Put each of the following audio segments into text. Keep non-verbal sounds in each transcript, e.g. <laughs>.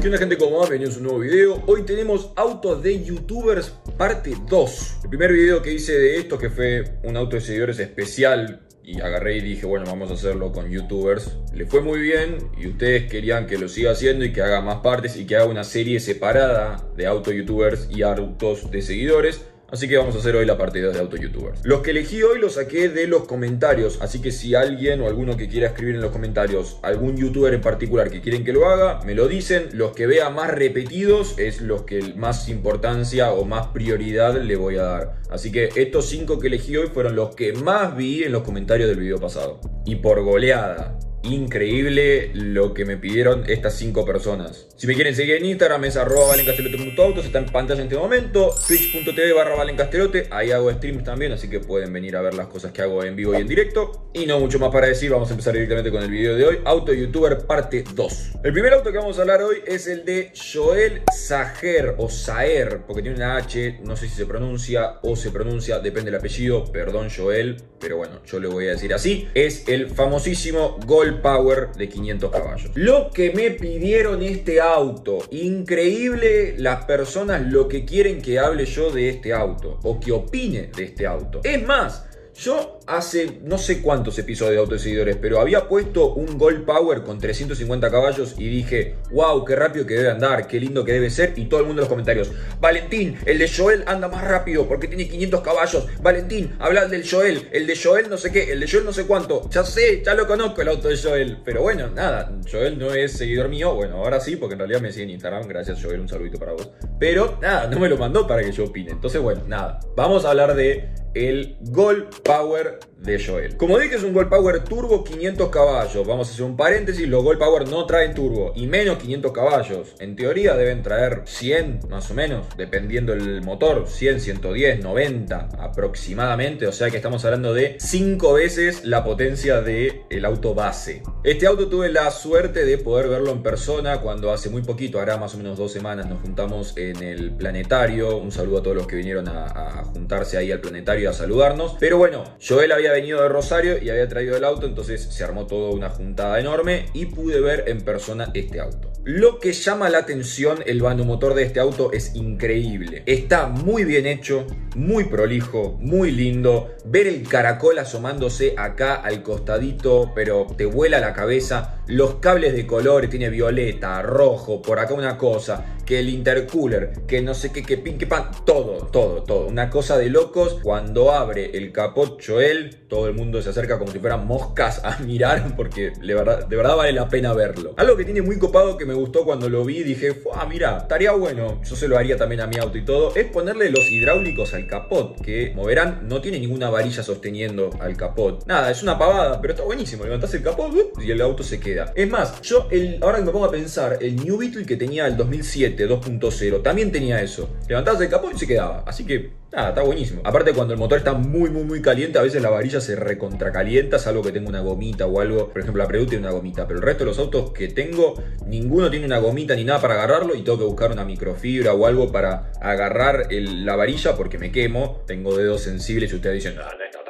¿Qué onda gente? ¿Cómo va? Bienvenidos a un nuevo video. Hoy tenemos autos de youtubers parte 2. El primer video que hice de esto, que fue un auto de seguidores especial, y agarré y dije, bueno, vamos a hacerlo con youtubers. Le fue muy bien y ustedes querían que lo siga haciendo y que haga más partes y que haga una serie separada de auto youtubers y autos de seguidores. Así que vamos a hacer hoy la partida de auto youtubers. Los que elegí hoy los saqué de los comentarios, así que si alguien o alguno que quiera escribir en los comentarios algún youtuber en particular que quieren que lo haga, me lo dicen. Los que vea más repetidos es los que más importancia o más prioridad le voy a dar. Así que estos 5 que elegí hoy fueron los que más vi en los comentarios del video pasado. Y por goleada, increíble lo que me pidieron estas cinco personas. Si me quieren seguir en Instagram es arroba valencastelote.autos, está en pantalla en este momento, twitch.tv barra valencastelote, ahí hago streams también, así que pueden venir a ver las cosas que hago en vivo y en directo. Y no mucho más para decir, vamos a empezar directamente con el video de hoy, Auto YouTuber parte 2. El primer auto que vamos a hablar hoy es el de Joel Sager o Saer, porque tiene una H, no sé si se pronuncia o se pronuncia, depende del apellido, perdón Joel, pero bueno, yo le voy a decir así, es el famosísimo Gol Power de 500 caballos. Lo que me pidieron este auto, increíble las personas lo que quieren que hable yo de este auto o que opine de este auto. Es más, yo hace no sé cuántos episodios de Autodecidores, pero había puesto un Gold Power con 350 caballos y dije, wow, qué rápido que debe andar, qué lindo que debe ser. Y todo el mundo en los comentarios, Valentín, el de Joel anda más rápido porque tiene 500 caballos. Valentín, habla del Joel, el de Joel no sé qué, el de Joel no sé cuánto. Ya sé, ya lo conozco el auto de Joel. Pero bueno, nada, Joel no es seguidor mío. Bueno, ahora sí, porque en realidad me sigue en Instagram. Gracias Joel, un saludito para vos. Pero nada, no me lo mandó para que yo opine. Entonces bueno, nada, vamos a hablar de el Gold Power de Joel. Como dije, es un Gold Power Turbo 500 caballos. Vamos a hacer un paréntesis, los Gold Power no traen turbo y menos 500 caballos. En teoría deben traer 100 más o menos, dependiendo del motor, 100, 110, 90 aproximadamente. O sea que estamos hablando de 5 veces la potencia del el auto base. Este auto tuve la suerte de poder verlo en persona cuando hace muy poquito, hará más o menos dos semanas, nos juntamos en el planetario. Un saludo a todos los que vinieron a, a juntarse ahí al planetario a saludarnos. Pero bueno, Joel había venido de Rosario y había traído el auto, entonces se armó toda una juntada enorme y pude ver en persona este auto. Lo que llama la atención el motor de este auto es increíble. Está muy bien hecho, muy prolijo, muy lindo. Ver el caracol asomándose acá al costadito, pero te vuela la cabeza. Los cables de colores, tiene violeta, rojo, por acá una cosa, que el intercooler, que no sé qué, que pin, que pan, todo, todo, todo. Una cosa de locos. Cuando abre el capot Joel, todo el mundo se acerca como si fueran moscas a <laughs> mirar, porque de verdad, vale la pena verlo. Algo que tiene muy copado que me gustó cuando lo vi, dije, ah, mira, estaría bueno, yo se lo haría también a mi auto y todo, es ponerle los hidráulicos al capot, que como verán, no tiene ninguna varilla sosteniendo al capot. Nada, es una pavada, pero está buenísimo. Levantás el capot y el auto se queda. Es más, yo el, ahora que me pongo a pensar, el New Beetle que tenía el 2007 2.0 también tenía eso. Levantabas el capot y se quedaba. Así que Nada, está buenísimo. Aparte, cuando el motor está muy, muy, muy caliente, a veces la varilla se recontracalienta, salvo que tenga una gomita o algo. Por ejemplo, la Predu tiene una gomita, pero el resto de los autos que tengo, ninguno tiene una gomita ni nada para agarrarlo y tengo que buscar una microfibra o algo para agarrar la varilla porque me quemo. Tengo dedos sensibles y ustedes dicen, no, no tan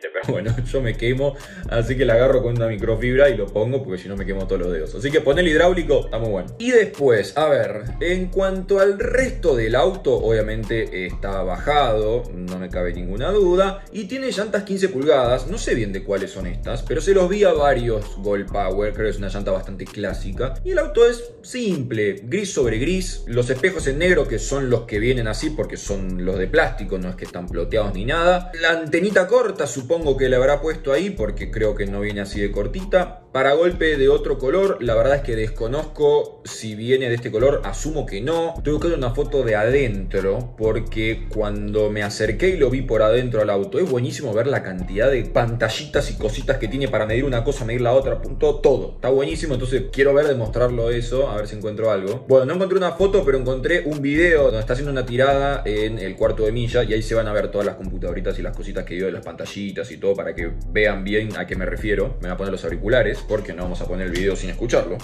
pero bueno, <laughs> yo me quemo, así que la agarro con una microfibra y lo pongo porque si no me quemo todos los dedos. Así que poner hidráulico, está muy bueno. Y después, a ver, en cuanto al resto del auto, obviamente está bajado no me cabe ninguna duda, y tiene llantas 15 pulgadas, no sé bien de cuáles son estas, pero se los vi a varios Gold Power, creo que es una llanta bastante clásica, y el auto es simple, gris sobre gris, los espejos en negro que son los que vienen así porque son los de plástico, no es que están ploteados ni nada, la antenita corta supongo que le habrá puesto ahí porque creo que no viene así de cortita, para golpe de otro color, la verdad es que desconozco si viene de este color, asumo que no. Estoy buscando una foto de adentro porque cuando me acerqué y lo vi por adentro al auto, es buenísimo ver la cantidad de pantallitas y cositas que tiene para medir una cosa, medir la otra, punto, todo. Está buenísimo, entonces quiero ver demostrarlo eso, a ver si encuentro algo. Bueno, no encontré una foto, pero encontré un video donde está haciendo una tirada en el cuarto de milla y ahí se van a ver todas las computadoritas y las cositas que dio de las pantallitas y todo para que vean bien a qué me refiero. Me voy a poner los auriculares porque no vamos a poner el video sin escucharlo.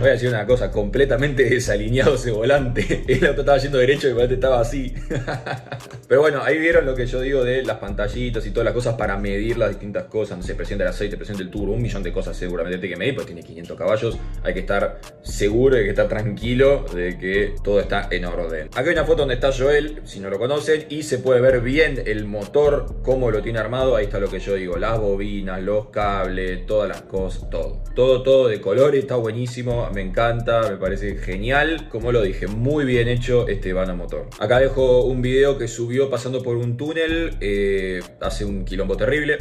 Voy a decir una cosa, completamente desalineado ese volante. <laughs> El auto estaba yendo derecho y el volante estaba así. <laughs> Pero bueno, ahí vieron lo que yo digo de las pantallitas y todas las cosas para medir las distintas cosas. No sé, presión del aceite, presión del turbo, un millón de cosas seguramente tiene que medir, porque tiene 500 caballos. Hay que estar seguro, hay que estar tranquilo de que todo está en orden. Aquí hay una foto donde está Joel, si no lo conocen, y se puede ver bien el motor, cómo lo tiene armado. Ahí está lo que yo digo, las bobinas, los cables, todas las cosas, todo. Todo, todo de color, está buenísimo, me encanta, me parece genial. Como lo dije, muy bien hecho este vano motor. Acá dejo un video que subió pasando por un túnel, eh, hace un quilombo terrible.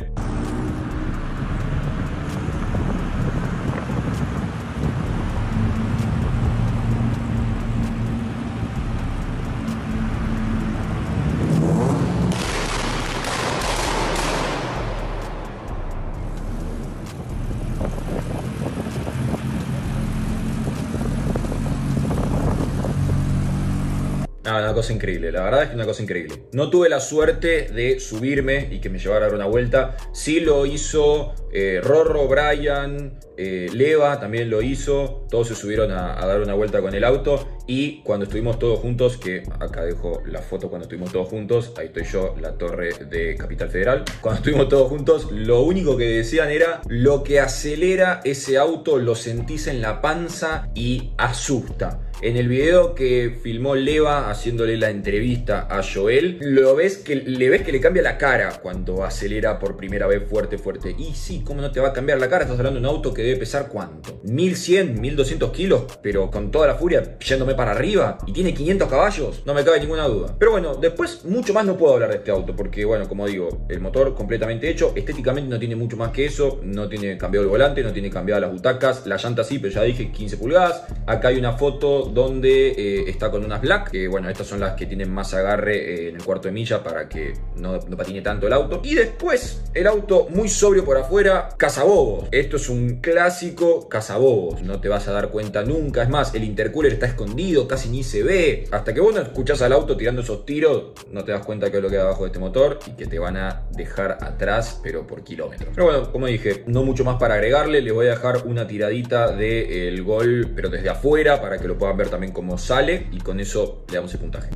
una increíble, la verdad es que una cosa increíble. No tuve la suerte de subirme y que me llevara a dar una vuelta. Sí lo hizo eh, Rorro, Brian, eh, Leva también lo hizo. Todos se subieron a, dar una vuelta con el auto. Y cuando estuvimos todos juntos, que acá dejo la foto cuando estuvimos todos juntos, ahí estoy yo, la torre de Capital Federal. Cuando estuvimos todos juntos, lo único que decían era, lo que acelera ese auto lo sentís en la panza y asusta. En el video que filmó Leva haciéndole la entrevista a Joel, lo ves que le ves que le cambia la cara cuando acelera por primera vez fuerte, fuerte. Y sí, ¿cómo no te va a cambiar la cara? Estás hablando de un auto que debe pesar cuánto? 1100, 1200 kilos, pero con toda la furia yéndome para arriba y tiene 500 caballos, no me cabe ninguna duda. Pero bueno, después mucho más no puedo hablar de este auto porque, bueno, como digo, el motor completamente hecho, estéticamente no tiene mucho más que eso, no tiene cambiado el volante, no tiene cambiado las butacas, la llanta sí, pero ya dije 15 pulgadas. Acá hay una foto donde eh, está con unas black, que bueno, estas son las que tienen más agarre eh, en el cuarto de milla para que no, patine tanto el auto. Y después, el auto muy sobrio por afuera, cazabobos. Esto es un clásico cazabobos, no te vas a dar cuenta nunca. Es más, el intercooler está escondido, casi ni se ve. Hasta que vos no escuchás al auto tirando esos tiros, no te das cuenta que es lo que hay abajo de este motor y que te van a dejar atrás, pero por kilómetros. Pero bueno, como dije, no mucho más para agregarle. Le voy a dejar una tiradita del gol, pero desde afuera, para que lo puedan ver también cómo sale. Y con eso le damos el puntaje.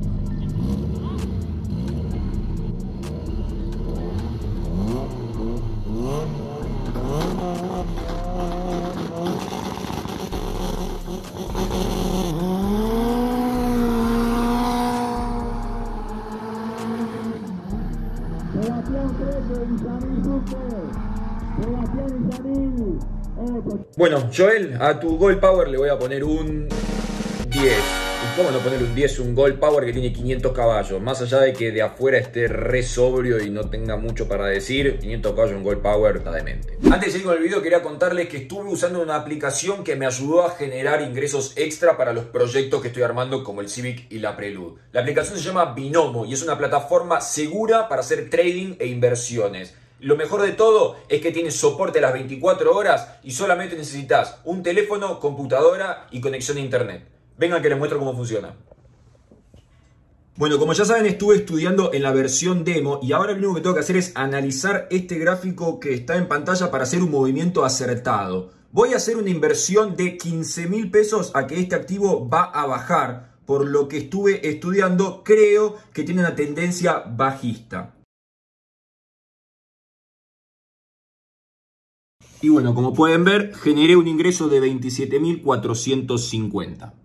Bueno, Joel, a tu Gold Power le voy a poner un 10. ¿Cómo no poner un 10, un Gold Power que tiene 500 caballos? Más allá de que de afuera esté re sobrio y no tenga mucho para decir, 500 caballos, un Gold Power, está demente. Antes de seguir con el video, quería contarles que estuve usando una aplicación que me ayudó a generar ingresos extra para los proyectos que estoy armando, como el Civic y la Prelude. La aplicación se llama Binomo y es una plataforma segura para hacer trading e inversiones. Lo mejor de todo es que tiene soporte a las 24 horas y solamente necesitas un teléfono, computadora y conexión a internet. Vengan que les muestro cómo funciona. Bueno, como ya saben, estuve estudiando en la versión demo y ahora lo único que tengo que hacer es analizar este gráfico que está en pantalla para hacer un movimiento acertado. Voy a hacer una inversión de 15 mil pesos a que este activo va a bajar. Por lo que estuve estudiando, creo que tiene una tendencia bajista. Y bueno, como pueden ver, generé un ingreso de 27.450.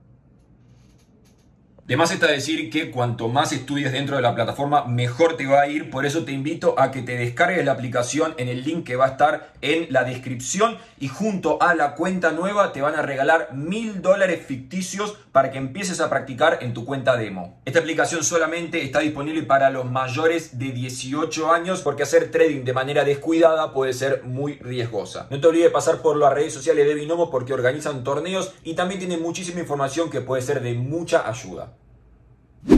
De más está decir que cuanto más estudies dentro de la plataforma, mejor te va a ir. Por eso te invito a que te descargues la aplicación en el link que va a estar en la descripción. Y junto a la cuenta nueva te van a regalar mil dólares ficticios para que empieces a practicar en tu cuenta demo. Esta aplicación solamente está disponible para los mayores de 18 años porque hacer trading de manera descuidada puede ser muy riesgosa. No te olvides de pasar por las redes sociales de Binomo porque organizan torneos y también tienen muchísima información que puede ser de mucha ayuda.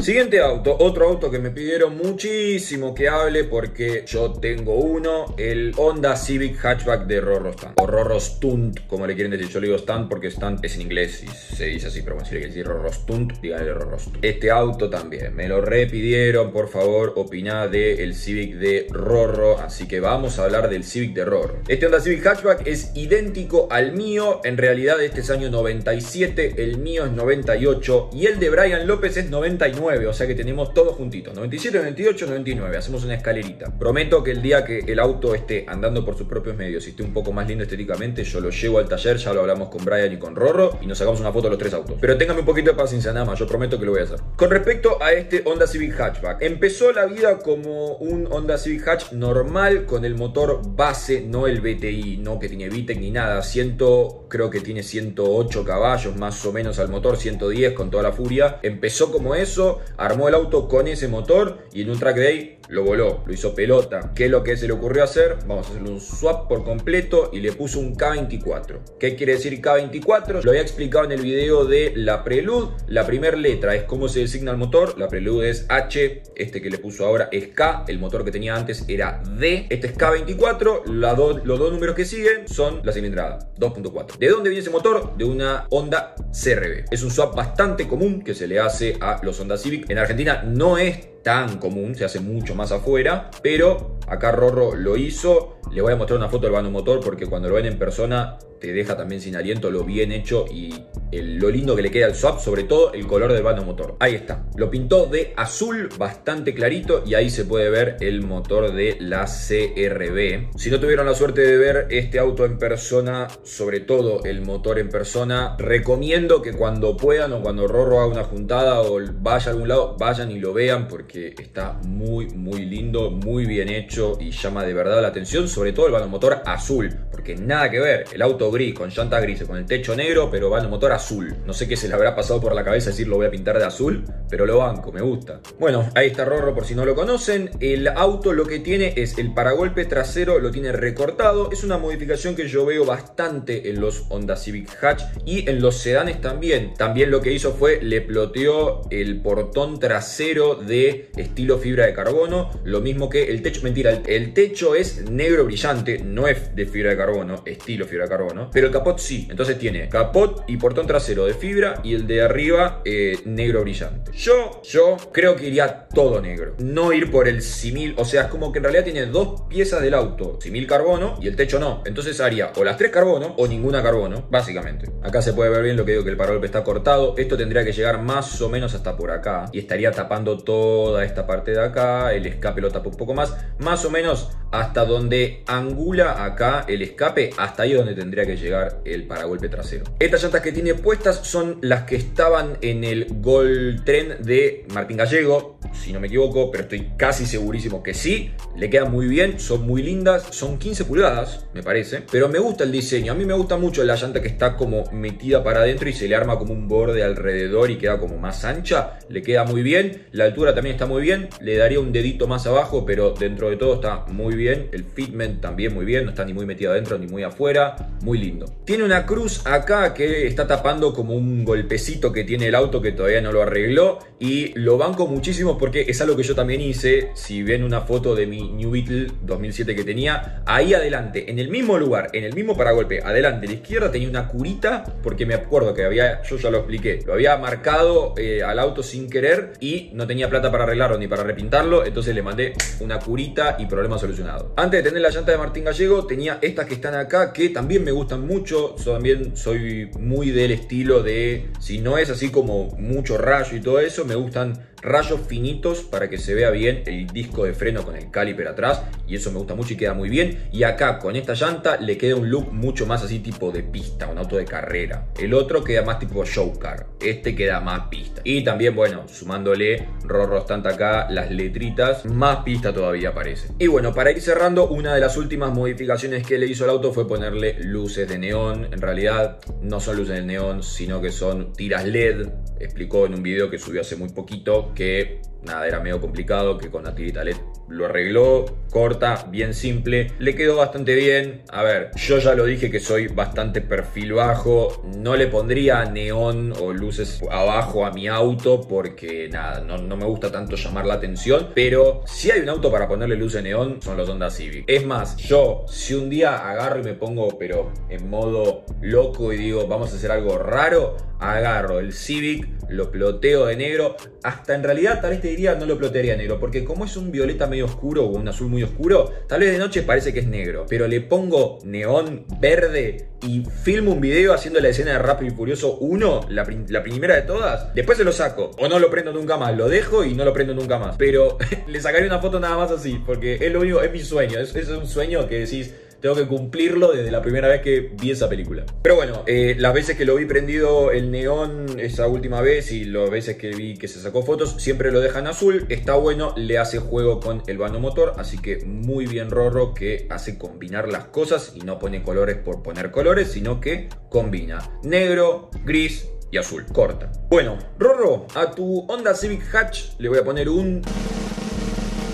Siguiente auto, otro auto que me pidieron muchísimo que hable porque yo tengo uno, el Honda Civic Hatchback de Rorro Stunt. O Rorro Stunt, como le quieren decir. Yo le digo Stunt porque Stunt es en inglés y se dice así, pero bueno, si le quieren decir Rorro Stunt, díganle Rorro Stunt. Este auto también, me lo repidieron, por favor, opinad del Civic de Rorro. Así que vamos a hablar del Civic de Rorro. Este Honda Civic Hatchback es idéntico al mío, en realidad este es año 97, el mío es 98 y el de Brian López es 99 o sea que tenemos todos juntitos. 97, 98, 99. Hacemos una escalerita. Prometo que el día que el auto esté andando por sus propios medios y esté un poco más lindo estéticamente, yo lo llevo al taller, ya lo hablamos con Brian y con Rorro y nos sacamos una foto de los tres autos. Pero téngame un poquito de paciencia nada más, yo prometo que lo voy a hacer. Con respecto a este Honda Civic Hatchback, empezó la vida como un Honda Civic Hatch normal con el motor base, no el BTI, no que tiene VTEC ni nada. Siento, creo que tiene 108 caballos más o menos al motor, 110 con toda la furia. Empezó como eso, armó el auto con ese motor y en un track day lo voló, lo hizo pelota. ¿Qué es lo que se le ocurrió hacer? Vamos a hacerle un swap por completo y le puso un K24. ¿Qué quiere decir K24? Lo había explicado en el video de la Prelude. La primera letra es cómo se designa el motor. La Prelude es H, este que le puso ahora es K. El motor que tenía antes era D. Este es K24. los dos números que siguen son la cilindrada, 2.4. ¿De dónde viene ese motor? De una Honda CRB. Es un swap bastante común que se le hace a los Honda Civic. En Argentina no es tan común, se hace mucho más afuera, pero acá Rorro lo hizo. Le voy a mostrar una foto del vano motor porque cuando lo ven en persona te deja también sin aliento lo bien hecho y lo lindo que le queda al swap, sobre todo el color del vano motor. Ahí está, lo pintó de azul bastante clarito y ahí se puede ver el motor de la CRB. Si no tuvieron la suerte de ver este auto en persona, sobre todo el motor en persona, recomiendo que cuando puedan o cuando Rorro haga una juntada o vaya a algún lado, vayan y lo vean porque está muy muy lindo, muy bien hecho y llama de verdad la atención, sobre todo el vano motor azul, porque nada que ver, el auto gris, con llantas grises, con el techo negro, pero va en un motor azul. No sé qué se le habrá pasado por la cabeza decir lo voy a pintar de azul, pero lo banco, me gusta. Bueno, ahí está Rorro por si no lo conocen. El auto lo que tiene es el paragolpe trasero, lo tiene recortado. Es una modificación que yo veo bastante en los Honda Civic Hatch y en los sedanes también. También lo que hizo fue le ploteó el portón trasero de estilo fibra de carbono. Lo mismo que el techo, mentira, el, el techo es negro brillante, no es de fibra de carbono, estilo fibra de carbono. Pero el capot sí. Entonces tiene capot y portón trasero de fibra y el de arriba eh, negro brillante. Yo, yo creo que iría todo negro. No ir por el simil. O sea, es como que en realidad tiene dos piezas del auto. Simil carbono y el techo no. Entonces haría o las tres carbono o ninguna carbono, básicamente. Acá se puede ver bien lo que digo que el paragolpe está cortado. Esto tendría que llegar más o menos hasta por acá. Y estaría tapando toda esta parte de acá. El escape lo tapa un poco más. Más o menos hasta donde angula acá el escape. Hasta ahí donde tendría que llegar el paragolpe trasero. Estas llantas que tiene puestas son las que estaban en el Gol Tren de Martín Gallego, si no me equivoco, pero estoy casi segurísimo que sí. Le quedan muy bien, son muy lindas, son 15 pulgadas, me parece, pero me gusta el diseño. A mí me gusta mucho la llanta que está como metida para adentro y se le arma como un borde alrededor y queda como más ancha. Le queda muy bien, la altura también está muy bien, le daría un dedito más abajo, pero dentro de todo está muy bien. El fitment también muy bien, no está ni muy metido adentro ni muy afuera, muy lindo. Tiene una cruz acá que está tapando como un golpecito que tiene el auto que todavía no lo arregló y lo banco muchísimo porque es algo que yo también hice. Si ven una foto de mi New Beetle 2007 que tenía, ahí adelante, en el mismo lugar, en el mismo paragolpe, adelante a la izquierda tenía una curita porque me acuerdo que había, yo ya lo expliqué, lo había marcado eh, al auto sin querer y no tenía plata para arreglarlo ni para repintarlo, entonces le mandé una curita y problema solucionado. Antes de tener la llanta de Martín Gallego tenía estas que están acá que también me gustan mucho, también soy muy del estilo de, si no es así como mucho rayo y todo eso, me gustan rayos finitos para que se vea bien el disco de freno con el caliper atrás y eso me gusta mucho y queda muy bien. Y acá con esta llanta le queda un look mucho más así tipo de pista, un auto de carrera. El otro queda más tipo show car este queda más pista. Y también bueno sumándole Rorro Stunt acá las letritas más pista todavía parece y bueno para ir cerrando una de las últimas modificaciones que le hizo al auto fue ponerle luces de neón. En realidad no son luces de neón sino que son tiras LED. Explicó en un video que subió hace muy poquito que nada, era medio complicado, que con la tirita LED lo arregló, corta, bien simple, le quedó bastante bien. A ver, yo ya lo dije que soy bastante perfil bajo, no le pondría neón o luces abajo a mi auto porque nada, no, no me gusta tanto llamar la atención, pero si hay un auto para ponerle de neón son los Honda Civic. Es más, yo si un día agarro y me pongo pero en modo loco y digo vamos a hacer algo raro, agarro el Civic, lo ploteo de negro, hasta en realidad tal vez te no lo plotearía negro, porque como es un violeta medio oscuro o un azul muy oscuro, tal vez de noche parece que es negro, pero le pongo neón verde y filmo un video haciendo la escena de Rápido y Furioso 1, la, primera de todas, después se lo saco, o no lo prendo nunca más, lo dejo y no lo prendo nunca más, pero <laughs> le sacaré una foto nada más así, porque es lo único, es mi sueño, es un sueño que decís tengo que cumplirlo desde la primera vez que vi esa película. Pero bueno, eh, las veces que lo vi prendido el neón esa última vez y las veces que vi que se sacó fotos, siempre lo dejan azul. Está bueno, le hace juego con el vano motor, así que muy bien Rorro que hace combinar las cosas y no pone colores por poner colores, sino que combina negro, gris, y azul, corta. Bueno, Rorro, a tu Honda Civic Hatch le voy a poner un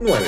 9.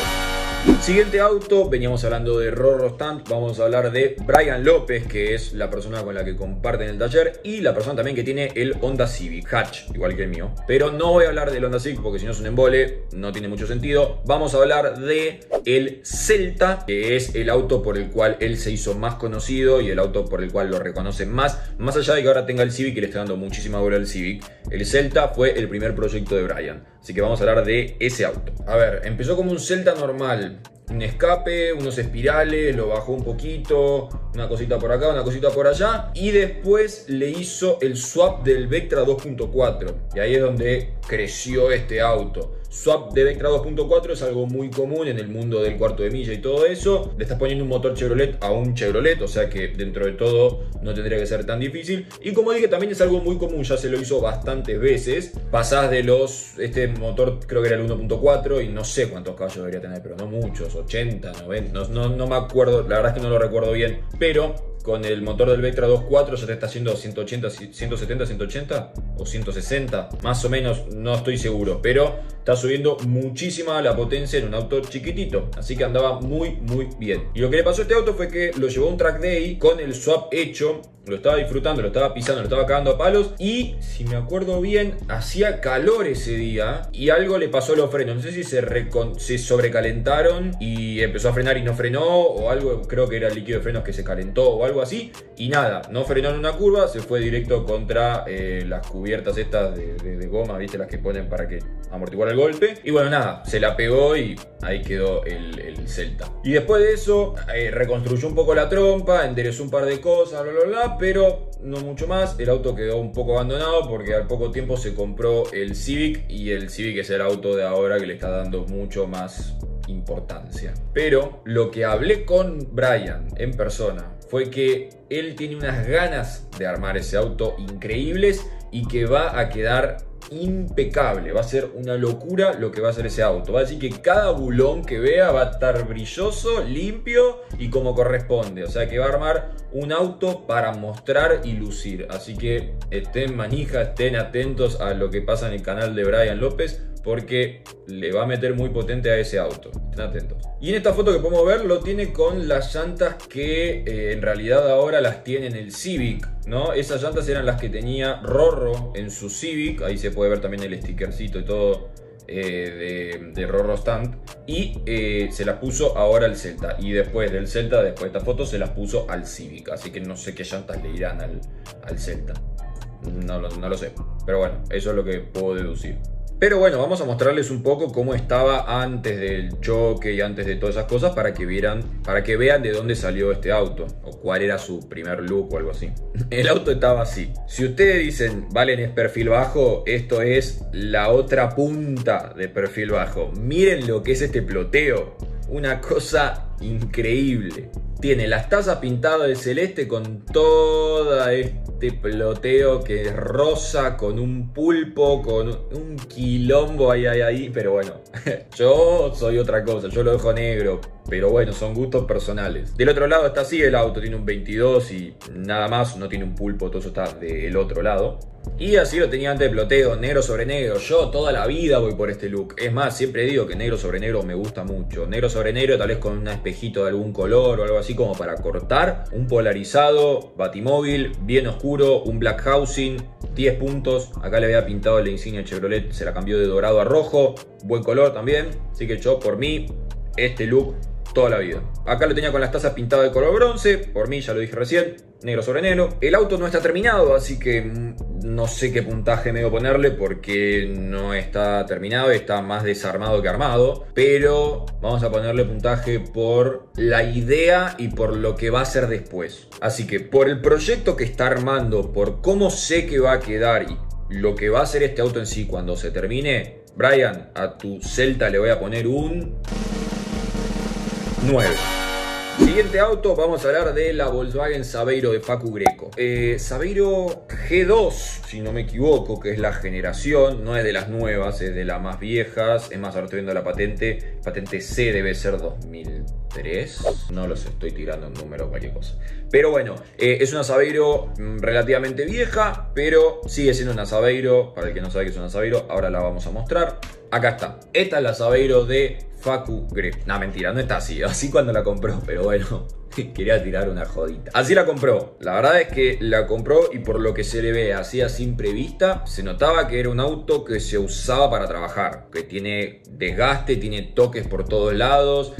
Siguiente auto, veníamos hablando de Rorro Stand, vamos a hablar de Brian López, que es la persona con la que comparten el taller y la persona también que tiene el Honda Civic Hatch, igual que el mío. Pero no voy a hablar del Honda Civic porque si no es un embole, no tiene mucho sentido. Vamos a hablar de el Celta, que es el auto por el cual él se hizo más conocido y el auto por el cual lo reconocen más, más allá de que ahora tenga el Civic y le está dando muchísima bola al Civic. El Celta fue el primer proyecto de Brian, así que vamos a hablar de ese auto. A ver, empezó como un Celta normal, good. Un escape, unos espirales, lo bajó un poquito, una cosita por acá, una cosita por allá, y después le hizo el swap del Vectra 2.4, y ahí es donde creció este auto. Swap de Vectra 2.4 es algo muy común en el mundo del cuarto de milla y todo eso. Le estás poniendo un motor Chevrolet a un Chevrolet, o sea que dentro de todo no tendría que ser tan difícil. Y como dije, también es algo muy común, ya se lo hizo bastantes veces. Pasás de los, este motor creo que era el 1.4 y no sé cuántos caballos debería tener, pero no muchos, 80, 90, no, no, no me acuerdo, la verdad es que no lo recuerdo bien. Pero con el motor del Vectra 2.4 ya está haciendo 180, 170, 180 o 160, más o menos, no estoy seguro, pero está subiendo muchísima la potencia en un auto chiquitito, así que andaba muy muy bien. Y lo que le pasó a este auto fue que lo llevó a un track day con el swap hecho lo estaba disfrutando, lo estaba pisando, lo estaba cagando a palos y si me acuerdo bien, hacía calor ese día y algo le pasó a los frenos. No sé si se, se sobrecalentaron y empezó a frenar y no frenó o algo, creo que era el líquido de frenos que se calentó o algo así y nada, no frenó en una curva, se fue directo contra eh, las cubiertas estas de, goma, viste, las que ponen para que amortiguar el golpe y bueno, nada, se la pegó y ahí quedó el, Celta. Y después de eso, eh, reconstruyó un poco la trompa, enderezó un par de cosas, bla, bla, bla pero no mucho más. El auto quedó un poco abandonado porque al poco tiempo se compró el Civic y el Civic es el auto de ahora que le está dando mucho más importancia. Pero lo que hablé con Brian en persona fue que él tiene unas ganas de armar ese auto increíbles y que va a quedar impecable. Va a ser una locura lo que va a hacer ese auto. Va a decir que cada bulón que vea va a estar brilloso, limpio y como corresponde. O sea que va a armar un auto para mostrar y lucir. Así que estén manija, estén atentos a lo que pasa en el canal de Brian López porque le va a meter muy potente a ese auto. Estén atentos. Y en esta foto que podemos ver lo tiene con las llantas que eh, en realidad ahora las tiene en el Civic, ¿no? Esas llantas eran las que tenía Rorro en su Civic, ahí se puede ver también el stickercito y todo eh, de, de, Rorro Stand y eh, se las puso ahora al Celta y después del Celta, después de esta foto, se las puso al Civic, así que no sé qué llantas le irán al, al Celta. No, no lo sé, pero bueno, eso es lo que puedo deducir. Pero bueno, vamos a mostrarles un poco cómo estaba antes del choque y antes de todas esas cosas para que vieran, para que vean de dónde salió este auto o cuál era su primer look o algo así. <laughs> El auto estaba así. Si ustedes dicen, Valen es perfil bajo, esto es la otra punta de perfil bajo. Miren lo que es este ploteo. Una cosa increíble. Tiene las tazas pintadas de celeste con toda este ploteo que es rosa, con un pulpo, con un quilombo ahí, ahí, ahí. Pero bueno, <laughs> yo soy otra cosa, yo lo dejo negro. Pero bueno, son gustos personales. Del otro lado está así el auto, tiene un 22 y nada más, no tiene un pulpo, todo eso está del otro lado. Y así lo tenía antes de ploteo, negro sobre negro. Yo toda la vida voy por este look. Es más, siempre digo que negro sobre negro me gusta mucho. Negro sobre negro, tal vez con un espejito de algún color o algo así como para cortar. Un polarizado, batimóvil, bien oscuro, un black housing, 10 puntos. Acá le había pintado la insignia Chevrolet, se la cambió de dorado a rojo. Buen color también. Así que yo, por mí, este look toda la vida. Acá lo tenía con las tazas pintadas de color bronce, por mí ya lo dije recién, negro sobre negro. El auto no está terminado, así que mm, no sé qué puntaje me voy a ponerle porque no está terminado, está más desarmado que armado, pero vamos a ponerle puntaje por la idea y por lo que va a ser después. Así que por el proyecto que está armando, por cómo sé que va a quedar y lo que va a ser este auto en sí cuando se termine, Brian, a tu Celta le voy a poner un 9. Siguiente auto, vamos a hablar de la Volkswagen Sabeiro de Facu Greco. Eh, Sabeiro G2, si no me equivoco, que es la generación, no es de las nuevas, es de las más viejas. Es más, ahora estoy viendo la patente. Patente C debe ser 2003. No los estoy tirando en número cualquier cosa. Pero bueno, eh, es una Sabeiro mm, relativamente vieja, pero sigue siendo una Sabeiro. Para el que no sabe que es una Sabeiro, ahora la vamos a mostrar. Acá está. Esta es la Sabeiro de Facu Grep. No, mentira, no está así. <laughs> Así cuando la compró, pero bueno, quería tirar una jodita. Así la compró. La verdad es que la compró y por lo que se le ve así a simple vista, se notaba que era un auto que se usaba para trabajar. Que tiene desgaste, tiene toques por todos lados.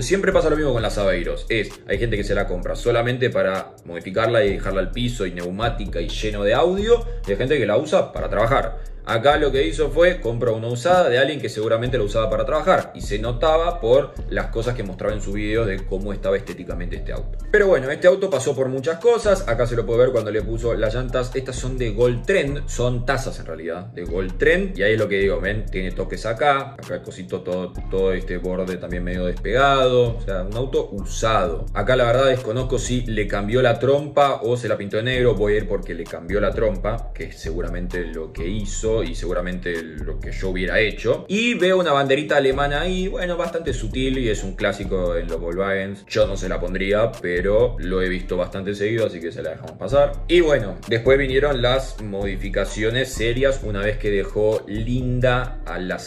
Siempre pasa lo mismo con las Aveiros. Es, hay gente que se la compra solamente para modificarla y dejarla al piso y neumática y lleno de audio. Y hay gente que la usa para trabajar. Acá lo que hizo fue compró una usada de alguien que seguramente la usaba para trabajar y se notaba por las cosas que mostraba en su video de cómo estaba estéticamente este auto. Pero bueno, este auto pasó por muchas cosas, acá se lo puede ver cuando le puso las llantas, estas son de Gold Trend, son tazas en realidad, de Gold Trend y ahí es lo que digo, ven, tiene toques acá, acá el cosito todo, todo este borde también medio despegado, o sea, un auto usado. Acá la verdad desconozco si le cambió la trompa o se la pintó de negro, voy a ir porque le cambió la trompa, que es seguramente lo que hizo y seguramente lo que yo hubiera hecho. Y veo una banderita alemana ahí, bueno, bastante sutil y es un clásico en los Volkswagen. Yo no se la pondría, pero lo he visto bastante seguido, así que se la dejamos pasar. Y bueno, después vinieron las modificaciones serias una vez que dejó linda a la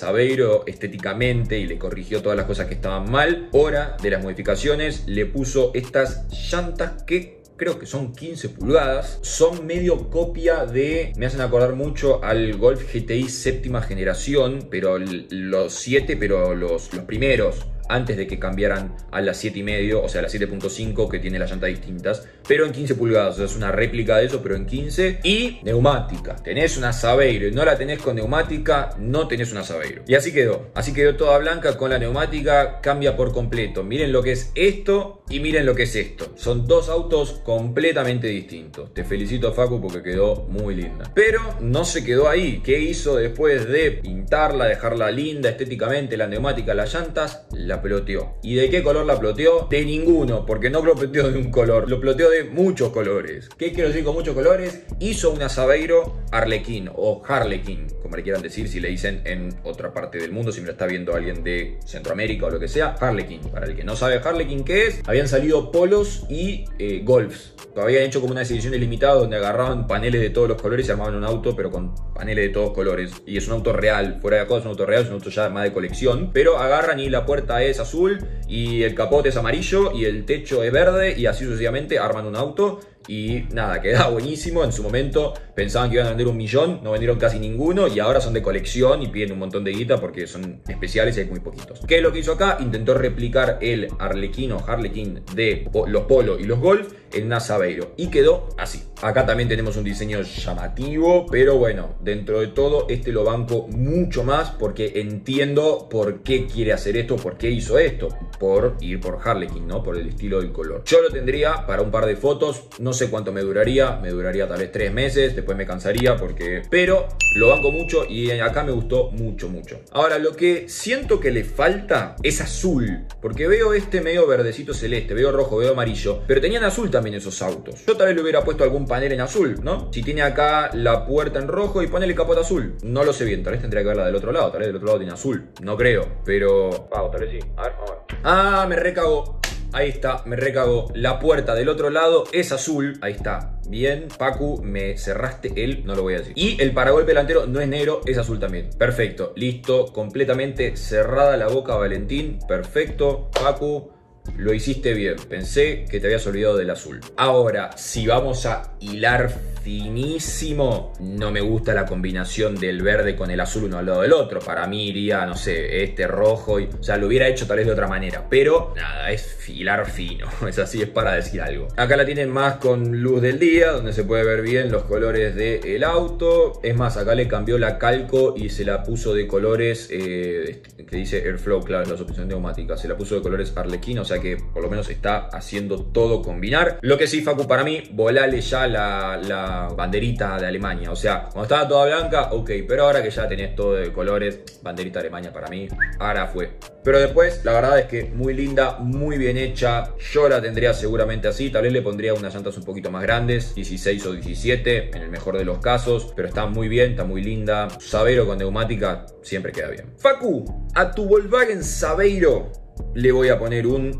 estéticamente y le corrigió todas las cosas que estaban mal. Hora de las modificaciones le puso estas llantas que creo que son 15 pulgadas, son medio copia de, me hacen acordar mucho al Golf GTI séptima generación, pero los 7, pero los, los primeros antes de que cambiaran a las 7,5, o sea, a las 7.5 que tiene las llantas distintas, pero en 15 pulgadas, es una réplica de eso, pero en 15 y neumática. Tenés una Sabeiro y no la tenés con neumática, no tenés una Sabeiro. Y así quedó, así quedó toda blanca con la neumática, cambia por completo. Miren lo que es esto y miren lo que es esto. Son dos autos completamente distintos. Te felicito Facu porque quedó muy linda. Pero no se quedó ahí. ¿Qué hizo después de pintarla, dejarla linda estéticamente, la neumática, las llantas? La ploteó. ¿Y de qué color la ploteó? De ninguno, porque no lo ploteó de un color, lo ploteó de muchos colores. ¿Qué quiero decir con muchos colores? Hizo una Sabeiro Arlequín o Harlequin, como le quieran decir, si le dicen en otra parte del mundo, si me lo está viendo alguien de Centroamérica o lo que sea, Harlequin. Para el que no sabe Harlequin qué es, habían salido polos y eh, golfs. Habían hecho como una ediciones limitadas donde agarraban paneles de todos los colores y armaban un auto, pero con paneles de todos colores. Y es un auto real, fuera de cosas, es un auto real, es un auto ya más de colección. Pero agarran y la puerta es azul y el capote es amarillo y el techo es verde y así sucesivamente arman un auto y nada, queda buenísimo. En su momento pensaban que iban a vender un millón, no vendieron casi ninguno y ahora son de colección y piden un montón de guita porque son especiales y hay muy poquitos. ¿Qué es lo que hizo acá? Intentó replicar el Arlequino, Harlequin de los Polo y los Golf en una Sabeiro y quedó así. Acá también tenemos un diseño llamativo, pero bueno, dentro de todo este lo banco mucho más porque entiendo por qué quiere hacer esto, por qué hizo esto, por ir por Harlequin, ¿no? Por el estilo del color. Yo lo tendría para un par de fotos, no sé cuánto me duraría, me duraría tal vez tres meses, después me cansaría porque... Pero lo banco mucho y acá me gustó mucho, mucho. Ahora, lo que siento que le falta es azul, porque veo este medio verdecito celeste, veo rojo, veo amarillo, pero tenían azul también esos autos. Yo tal vez le hubiera puesto algún panel en azul, ¿no? Si tiene acá la puerta en rojo y ponele capota azul. No lo sé bien, tal vez tendría que verla del otro lado, tal vez del otro lado tiene azul. No creo, pero... Wow, tal vez sí. A ver, vamos a ver. Ah, me recago. Ahí está, me recago. La puerta del otro lado es azul. Ahí está. Bien, Pacu, me cerraste el, no lo voy a decir. Y el paragolpe delantero no es negro, es azul también. Perfecto, listo, completamente cerrada la boca, Valentín. Perfecto, Pacu. Lo hiciste bien, pensé que te habías olvidado del azul. Ahora, si vamos a hilar finísimo, no me gusta la combinación del verde con el azul uno al lado del otro. Para mí iría, no sé, este rojo. Y, o sea, lo hubiera hecho tal vez de otra manera. Pero nada, es filar fino. <laughs> Es así, es para decir algo. Acá la tienen más con luz del día, donde se puede ver bien los colores del auto. Es más, acá le cambió la calco y se la puso de colores eh, que dice Airflow, claro, la suspensión neumática. Se la puso de colores arlequino, o sea que por lo menos está haciendo todo combinar. Lo que sí, Facu, para mí, volale ya la, la banderita de Alemania. O sea, cuando estaba toda blanca, ok, pero ahora que ya tenés todo de colores, banderita de Alemania para mí, ahora fue. Pero después, la verdad es que muy linda, muy bien hecha. Yo la tendría seguramente así. Tal vez le pondría unas llantas un poquito más grandes, 16 o 17, en el mejor de los casos. Pero está muy bien, está muy linda. Sabeiro con neumática siempre queda bien. Facu, a tu Volkswagen Sabeiro le voy a poner un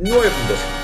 9.5.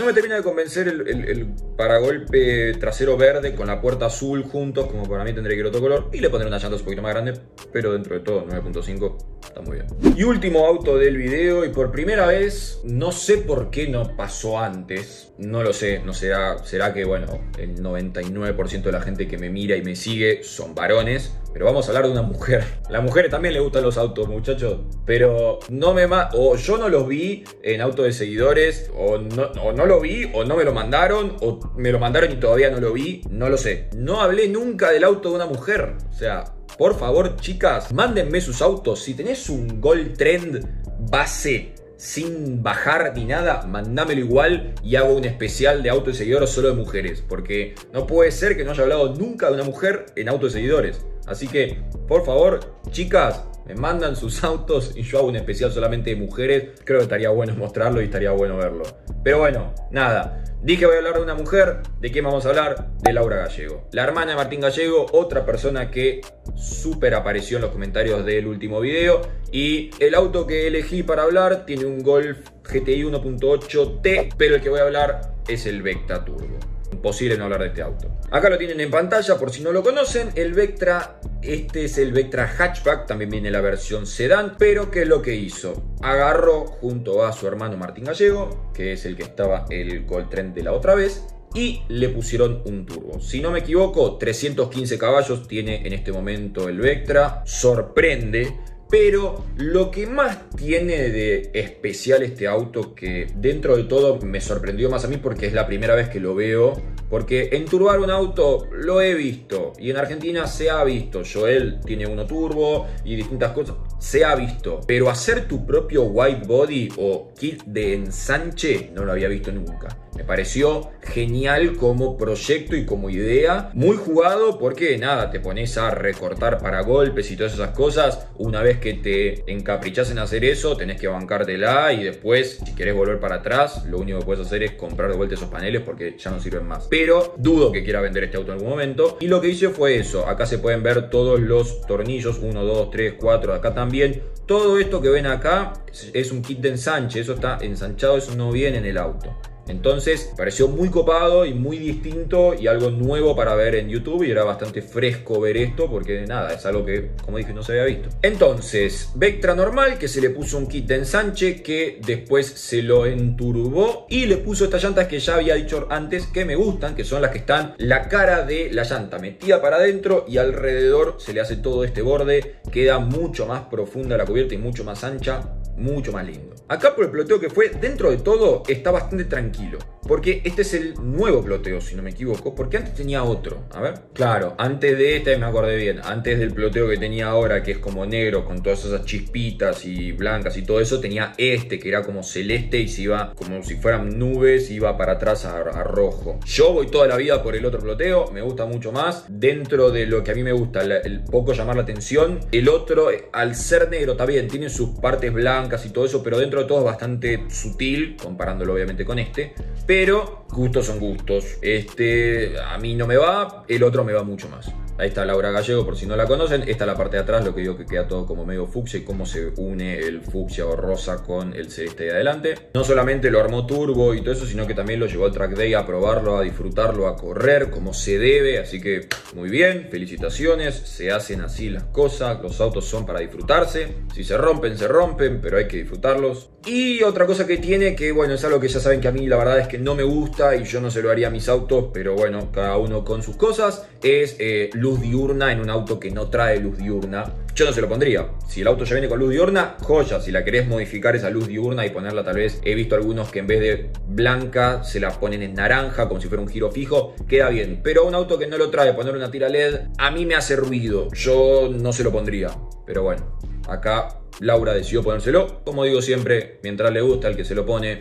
No me termina de convencer el, paragolpe trasero verde con la puerta azul juntos, como para mí tendría que ir otro color. Y le pondré unas llantas un poquito más grandes, pero dentro de todo 9.5 está muy bien. Y último auto del video, y por primera vez, no sé por qué no pasó antes, no lo sé, no será, será que bueno, el 99% de la gente que me mira y me sigue son varones. Pero vamos a hablar de una mujer. A <laughs> las mujeres también les gustan los autos, muchachos. Pero no me o yo no los vi en autos de seguidores, o no, o no lo vi, o no me lo mandaron, o me lo mandaron y todavía no lo vi. No lo sé. No hablé nunca del auto de una mujer. O sea, por favor, chicas, mándenme sus autos. Si tenés un Gold Trend base sin bajar ni nada, mandámelo igual y hago un especial de auto de seguidores solo de mujeres. Porque no puede ser que no haya hablado nunca de una mujer en auto de seguidores. Así que, por favor, chicas, me mandan sus <laughs> autos y yo hago un especial solamente de mujeres. Creo que estaría bueno mostrarlo y estaría bueno verlo. Pero bueno, nada. Dije voy a hablar de una mujer. ¿De quién vamos a hablar? De Laura Gallego. La hermana de Martín Gallego, otra persona que súper apareció en los comentarios del último video. Y el auto que elegí para hablar tiene un Golf GTI 1.8T, pero el que voy a hablar es el Vecta Turbo. Imposible no hablar de este auto. Acá lo tienen en pantalla por si no lo conocen. El Vectra, este es el Vectra Hatchback, también viene la versión sedán. Pero ¿qué es lo que hizo? Agarró junto a su hermano Martín Gallego, que es el que estaba el Gold Trend de la otra vez, y le pusieron un turbo. Si no me equivoco, 315 caballos tiene en este momento el Vectra. Sorprende pero lo que más tiene de especial este auto, que dentro de todo me sorprendió más a mí porque es la primera vez que lo veo, porque en turbar un auto lo he visto y en Argentina se ha visto. Joel tiene uno turbo y distintas cosas, se ha visto. Pero hacer tu propio white body o kit de ensanche no lo había visto nunca. Me pareció genial como proyecto y como idea. Muy jugado porque nada, te pones a recortar para golpes y todas esas cosas. Una vez que te encaprichas en hacer eso, tenés que bancártela y después, si querés volver para atrás, lo único que puedes hacer es comprar de vuelta esos paneles porque ya no sirven más. Pero dudo que quiera vender este auto en algún momento. Y lo que hice fue eso. Acá se pueden ver todos los tornillos. 1, 2, 3, 4. Acá también. Todo esto que ven acá es un kit de ensanche. Eso está ensanchado, eso no viene en el auto. Entonces pareció muy copado y muy distinto y algo nuevo para ver en YouTube y era bastante fresco ver esto porque nada, es algo que como dije no se había visto. Entonces, Vectra normal que se le puso un kit de ensanche que después se lo enturbó y le puso estas llantas que ya había dicho antes que me gustan, que son las que están la cara de la llanta metida para adentro y alrededor se le hace todo este borde, queda mucho más profunda la cubierta y mucho más ancha, mucho más lindo. Acá por el ploteo que fue, dentro de todo está bastante tranquilo. Porque este es el nuevo ploteo, si no me equivoco. Porque antes tenía otro. A ver. Claro, antes de este me acordé bien. Antes del ploteo que tenía ahora, que es como negro, con todas esas chispitas y blancas y todo eso, tenía este que era como celeste y se iba como si fueran nubes, iba para atrás a, rojo. Yo voy toda la vida por el otro ploteo, me gusta mucho más. Dentro de lo que a mí me gusta, el poco llamar la atención. El otro, al ser negro, está bien, tiene sus partes blancas y todo eso, pero dentro de todo es bastante sutil, comparándolo obviamente con este. Pero gustos son gustos. Este a mí no me va, el otro me va mucho más. Ahí está Laura Gallego, por si no la conocen. Esta es la parte de atrás, lo que digo que queda todo como medio fucsia y cómo se une el fucsia o rosa con el celeste de adelante. No solamente lo armó turbo y todo eso, sino que también lo llevó al track day a probarlo, a disfrutarlo, a correr como se debe. Así que muy bien, felicitaciones. Se hacen así las cosas. Los autos son para disfrutarse. Si se rompen, se rompen, pero hay que disfrutarlos. Y otra cosa que tiene, que bueno, es algo que ya saben que a mí la verdad es que no me gusta y yo no se lo haría a mis autos, pero bueno, cada uno con sus cosas, es eh, diurna en un auto que no trae luz diurna. Yo no se lo pondría. Si el auto ya viene con luz diurna, joya. Si la querés modificar esa luz diurna y ponerla tal vez, he visto algunos que en vez de blanca se la ponen en naranja como si fuera un giro fijo, queda bien. Pero un auto que no lo trae, poner una tira LED, a mí me hace ruido. Yo no se lo pondría. Pero bueno, acá Laura decidió ponérselo. Como digo siempre, mientras le gusta el que se lo pone,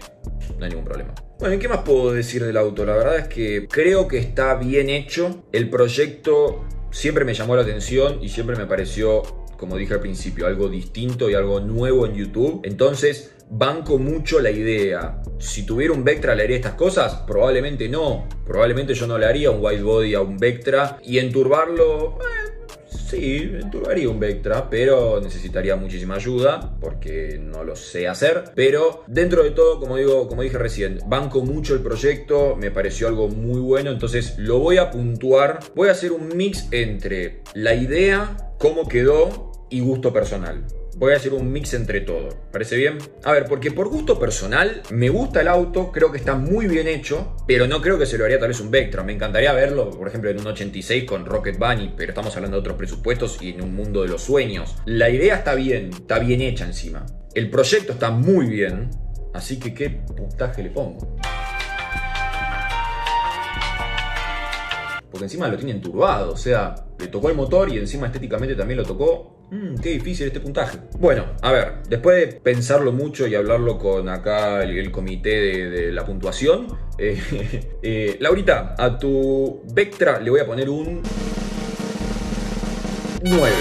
no hay ningún problema. Bueno, ¿y qué más puedo decir del auto? La verdad es que creo que está bien hecho. El proyecto siempre me llamó la atención y siempre me pareció, como dije al principio, algo distinto y algo nuevo en YouTube. Entonces, banco mucho la idea. Si tuviera un Vectra, ¿le haría estas cosas? Probablemente no. Probablemente yo no le haría un white body a un Vectra. Y enturbarlo, Sí, haría un Vectra, pero necesitaría muchísima ayuda porque no lo sé hacer. Pero dentro de todo, como digo, como dije recién, banco mucho el proyecto, me pareció algo muy bueno, entonces lo voy a puntuar. Voy a hacer un mix entre la idea, cómo quedó y gusto personal. Voy a hacer un mix entre todo. ¿Parece bien? A ver, porque por gusto personal, me gusta el auto, creo que está muy bien hecho, pero no creo que se lo haría tal vez un Vectra. Me encantaría verlo, por ejemplo, en un 86 con Rocket Bunny, pero estamos hablando de otros presupuestos y en un mundo de los sueños. La idea está bien, está bien hecha encima. El proyecto está muy bien, así que qué puntaje le pongo. Porque encima lo tiene enturbado, o sea, le tocó el motor y encima estéticamente también lo tocó. Mmm, qué difícil este puntaje. Bueno, a ver, después de pensarlo mucho y hablarlo con acá el, comité de, la puntuación, <laughs> eh, eh, Laurita, a tu Vectra le voy a poner un 9.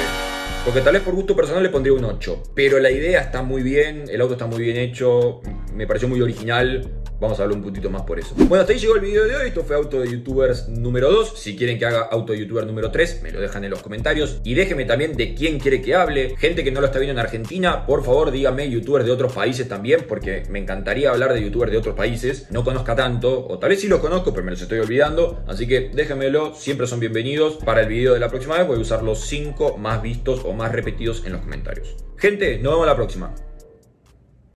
Porque tal vez por gusto personal le pondría un 8. Pero la idea está muy bien, el auto está muy bien hecho, me pareció muy original. Vamos a hablar un puntito más por eso. Bueno, hasta ahí llegó el video de hoy. Esto fue Auto de YouTubers número 2. Si quieren que haga Auto de YouTuber número 3, me lo dejan en los comentarios. Y déjenme también de quién quiere que hable. Gente que no lo está viendo en Argentina, por favor díganme YouTubers de otros países también, porque me encantaría hablar de YouTubers de otros países. No conozca tanto, o tal vez sí los conozco, pero me los estoy olvidando. Así que déjenmelo, siempre son bienvenidos. Para el video de la próxima vez voy a usar los 5 más vistos o más repetidos en los comentarios. Gente, nos vemos la próxima.